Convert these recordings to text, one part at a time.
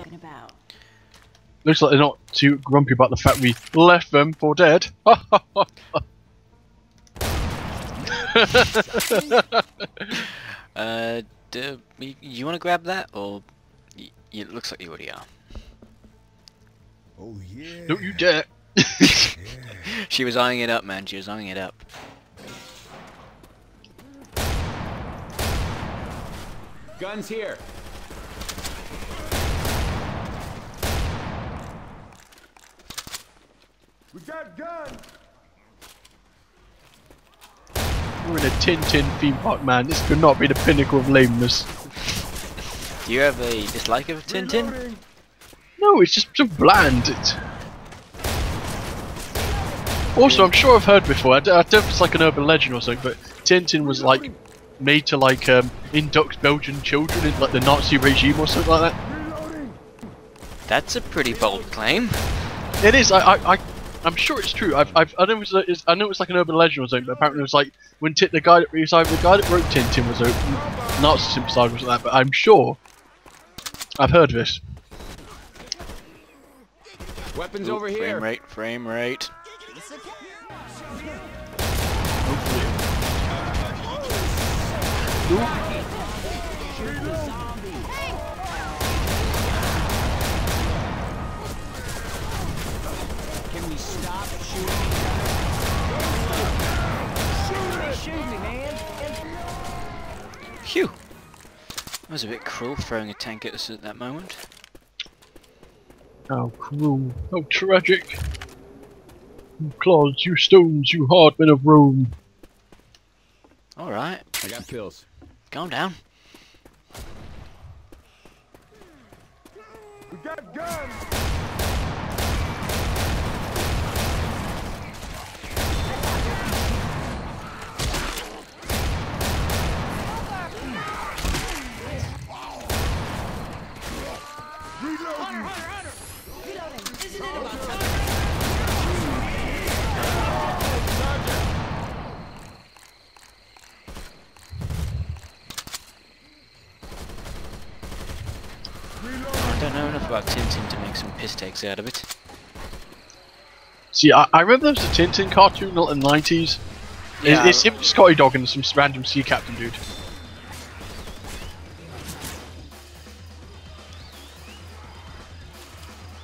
talking about? Looks like they're not too grumpy about the fact we left them for dead. Uh, do, you, you want to grab that, or y it looks like you already are. Oh yeah. Don't you dare! She was eyeing it up, man. She was eyeing it up. Guns here. We got guns. We're in a Tintin theme park, man. This could not be the pinnacle of lameness. Do you have a dislike of Tintin? No, it's just so bland. It's... Also, I'm sure I've heard before. I, d- I don't know if it's like an urban legend or something, but Tintin was like made to like um, induct Belgian children in like the Nazi regime or something like that. That's a pretty bold claim. It is. I, I, I I'm sure it's true. I've, I've, I know it was, a- it's, I know it's like an urban legend or something, but apparently it was like when T- the guy, that- it was either the guy that wrote Tintin was a Nazi sympathizer or something like that. But I'm sure I've heard this. Weapons Ooh, over frame here. Frame rate, frame rate. Can stop shooting Shoot me, man! Phew. That was a bit cruel throwing a tank at us at that moment. How cruel! How tragic! You clods, you stones, you hard men of Rome! Alright, I got pills. calm down. We got guns. About Tintin to make some piss takes out of it. See, I, I remember there was a Tintin cartoon in the 90s. Yeah. It's, it's him, Scotty Dog, and some random sea captain dude.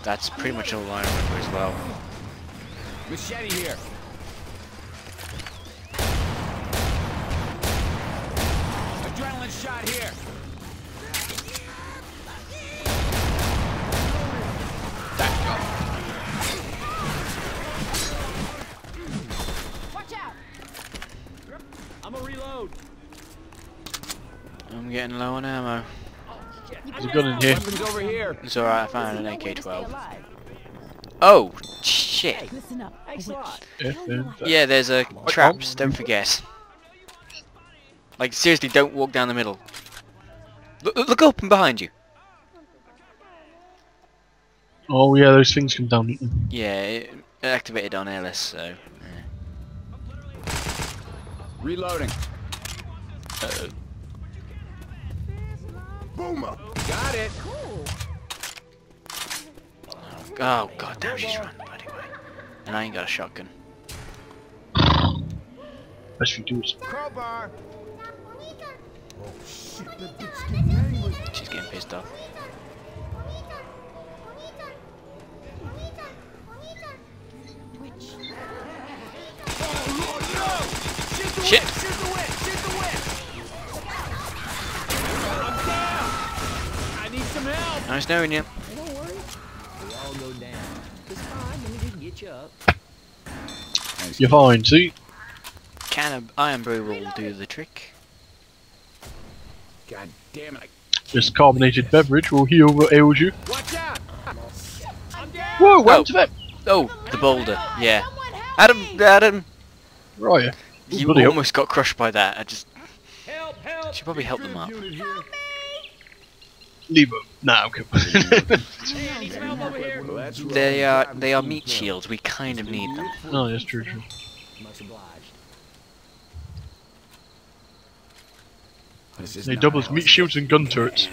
That's pretty much all I remember as well. Machete here. Adrenaline shot here. I'm a reload. I'm getting low on ammo. There's a gun in here. Over here. It's alright, I found an You know when to stay AK-12. Oh, shit. Listen up. Thanks a lot. Yeah, yeah. Yeah, there's a traps, don't forget. Like, seriously, don't walk down the middle. Look, look up and behind you. Oh yeah, those things come down. Yeah, it activated on Ellis, so... Reloading. Uh, Boomer. Got it. oh, god damn, she's running bloody way. And I ain't got a shotgun. Best thing to do is Crowbar. Oh shit, that bitch getting angry. She's getting pissed off. Shit! Shoot the whip. Shoot the whip. I'm down. I need some help. Nice knowing you. all go down. It's fine. Let me just get you up. you're fine. See, Can of Irn-Bru will do the trick. God damn it. This carbonated beverage will heal what ails you. Watch out. I'm down. Whoa, Oh. to that. Oh, the boulder. Yeah. Adam, Adam, Right. you you Bloody almost up. got crushed by that. I just. Help, help, should probably help them up. Help me. Leave them. Nah, okay. they uh, are they are meat shields. We kind of need them. No, oh, that's true. true. They double as meat shields and gun turrets.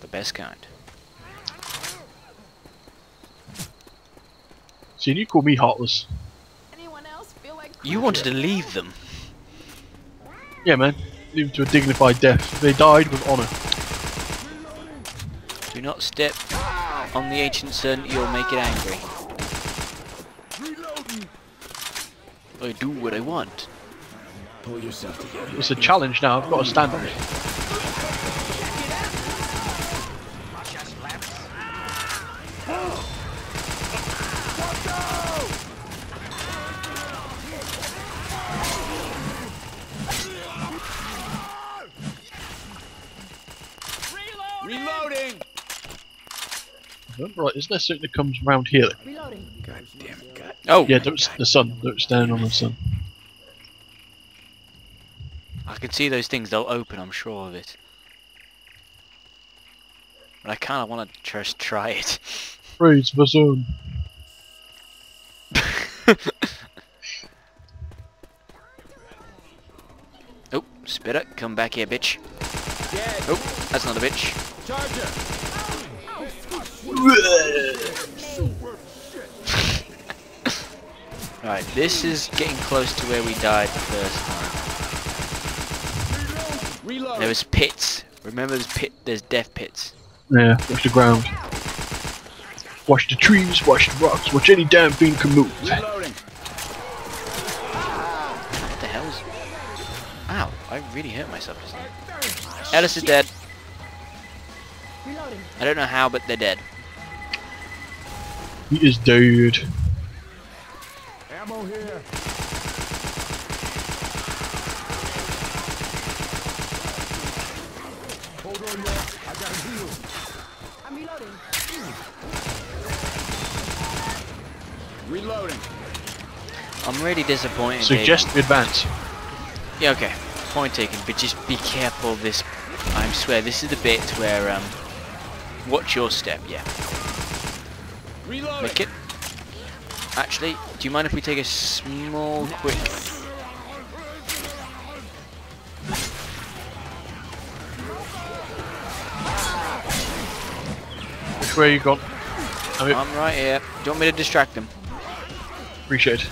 The best kind. See, you call me heartless. You wanted to leave them. Yeah, man. Leave them to a dignified death. They died with honour. Do not step on the ancient sun, you'll make it angry. I do what I want. Pull yourself together. It's a challenge now. I've got to stand on it. Reloading! Right, isn't there something that comes around here? reloading. God damn it, God. Oh, Yeah, don't, the sun. Don't stand on the sun. I can see those things. They'll open. I'm sure of it. But I kind of want to just try it. Freeze the sun. oh, spitter, come back here, bitch. Oh, that's not a bitch. Charger! Alright, this is getting close to where we died the first time. Reload! There was pits. Remember there's pit there's death pits. Yeah, watch the ground. Watch the trees, watch the rocks, watch any damn thing can move. Reloading! What the hell's Ow, I really hurt myself just now. Ellis is dead. Reloading. I don't know how, but they're dead. He is dead. Ammo here! Hold on, y'all. I got heal. I'm reloading. Reloading. I'm really disappointed. Suggest we advance. Yeah, okay. Point taken, but just be careful this I swear this is the bit where um watch your step, yeah. Reloading! Make it. Actually, do you mind if we take a small quick Which way you gone? I mean, I'm right here. Do you want me to distract them? appreciate it.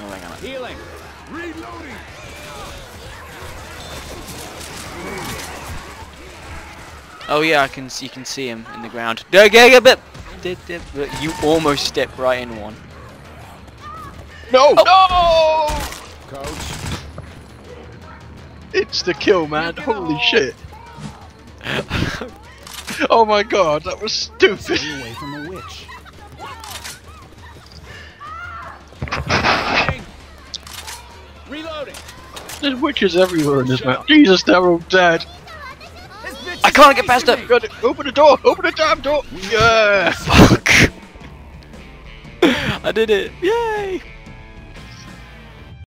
Oh hang on. Healing! Reloading! Oh yeah, I can see you can see him in the ground. Go go go but but you almost stepped right in one. No! Oh. Coach. No! It's the kill, man. Holy shit. oh my god, that was stupid. Stay away from the witch. Reloading! There's witches everywhere in this map. Jesus, they're all dead. I can't get past chasing her. me. God, open the door! Open the damn door! Yeah! I did it! Yay!